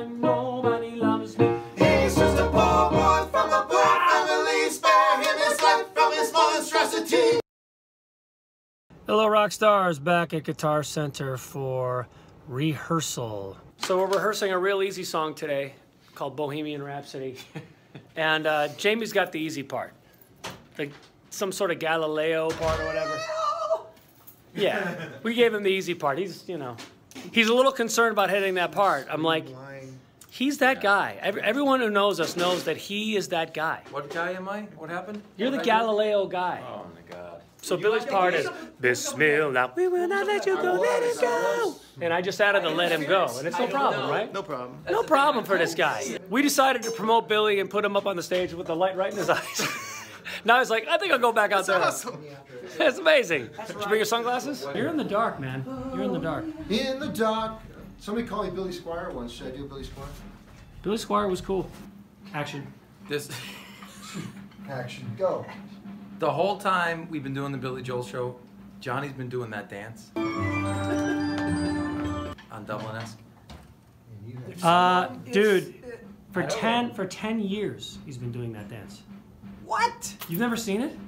Nobody loves me. He's just a poor boy from a poor family, spare him his life from his monstrosity. Hello, rock stars! Back at Guitar Center for rehearsal. So we're rehearsing a real easy song today called Bohemian Rhapsody, and uh, Jamie's got the easy part, like some sort of Galileo part or whatever. Yeah, we gave him the easy part. He's, you know, he's a little concerned about hitting that part. I'm like, he's that guy. Every, everyone who knows us knows that he is that guy. What guy am I? What happened? You're the What did I do? Galileo guy. Oh my god. So Billy's part is Bismillah, we will not let you go, let him go. And I just added the let him go, and it's no problem, right? No problem. No problem for this guy. We decided to promote Billy and put him up on the stage with the light right in his eyes. now he's like, I think I'll go back out there. Awesome. It's amazing. Did you bring your sunglasses? You're in the dark, man. You're in the dark. In the dark. Somebody called me Billy Squier once. Should I do Billy Squier? Billy Squier was cool. Action. This Action. Go. the whole time we've been doing the Billy Joel show, Johnny's been doing that dance on Dublin esque. Uh, dude, for ten for ten years he's been doing that dance. What? You've never seen it?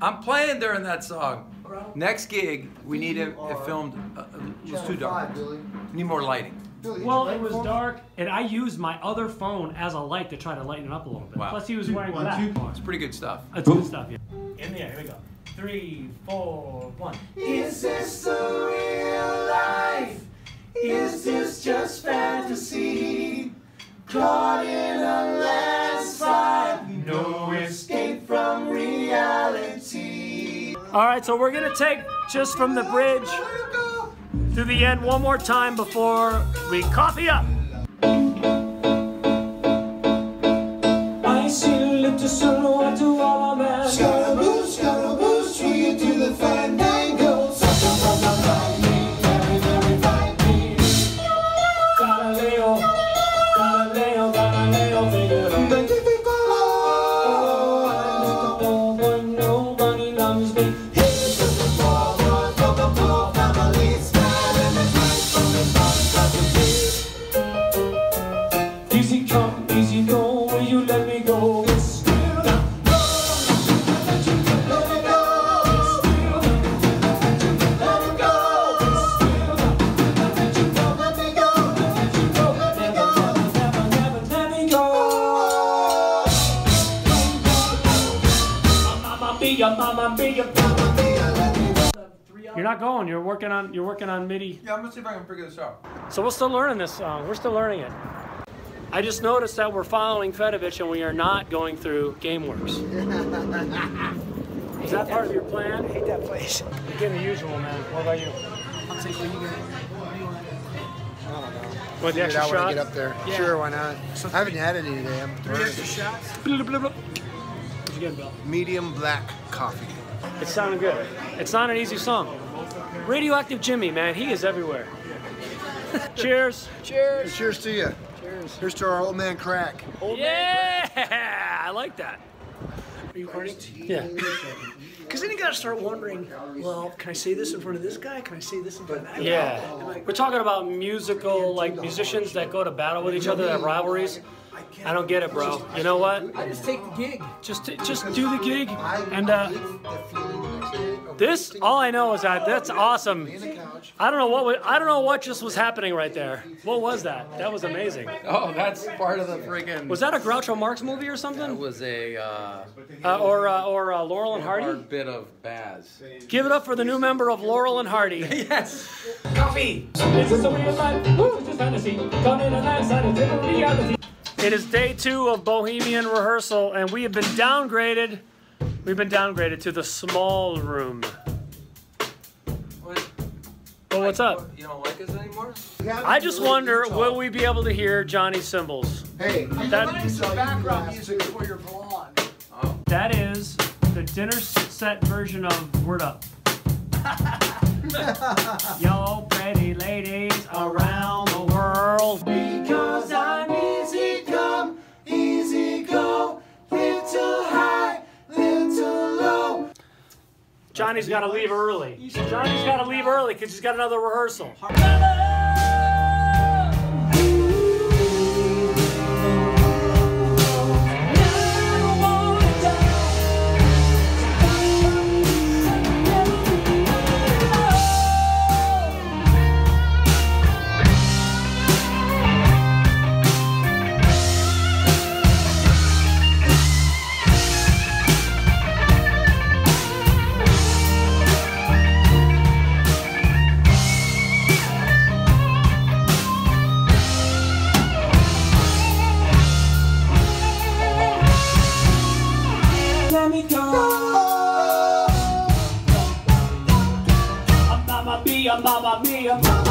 I'm playing during that song. Next gig, we need it, it filmed. Uh, uh, it was too dark. Five, need more lighting. Well, it was dark, and I used my other phone as a light to try to lighten it up a little bit. Wow. Plus, he was wearing One, black. two. It's pretty good stuff. That's good stuff, yeah. In the air, here we go. Three, four, one. Is this the real life? Is this just fantasy? Caught in All right, so we're gonna take just from the bridge to the end one more time before we coffee up. Mama mama be ya, mama be ya. You're not going. You're working on. You're working on MIDI. Yeah, I'm gonna see if I can figure this out. So we're still learning this song. We're still learning it. I just noticed that we're following Fedovich and we are not going through GameWorks. Is that part of your plan? I hate that place. Again, the usual, man. What about you? I'll take what you get. What, the Figure it extra out when I shot? get up there. Yeah. Sure, why not? I haven't had any today. I'm Three extra shots? You get, Bill? medium black coffee. It sounded good. It's not an easy song. Radioactive Jimmy, man, he is everywhere. Cheers. Cheers. Cheers to you. Cheers. Here's to our old man crack. Old Yeah, I like that. Are you recording? Yeah. Because then you gotta start wondering, well, can I say this in front of this guy? Can I say this in front of that guy? Yeah. We're talking about musical, like musicians that go to battle with each other, that have rivalries. I don't get it, bro. You know what? I just take the gig. Just just do the gig. And uh, this, all I know is that that's awesome. I don't know what wa- I don't know what just was happening right there. What was that? That was amazing. Oh, that's part of the friggin' Was that a Groucho Marx movie or That something? was a uh, Uh, or uh, or uh, Laurel and Hardy? hard bit of Baz. Give it up for the new member of Laurel and Hardy. yes. Coffee. This is a real life. Woo, this is fantasy. Come in and lifestyle is different reality. It is day two of Bohemian rehearsal, and we have been downgraded. We've been downgraded to the small room. What? Well, what's up? You don't like us anymore? I just wonder, will we be able to hear Johnny's cymbals? Hey, That, Some background music before you're blonde. Oh. that is the dinner set version of Word Up. Yo, pretty ladies around the world. Because Johnny's got to leave early. Johnny's got to leave early because he's got another rehearsal. Mamma Mia.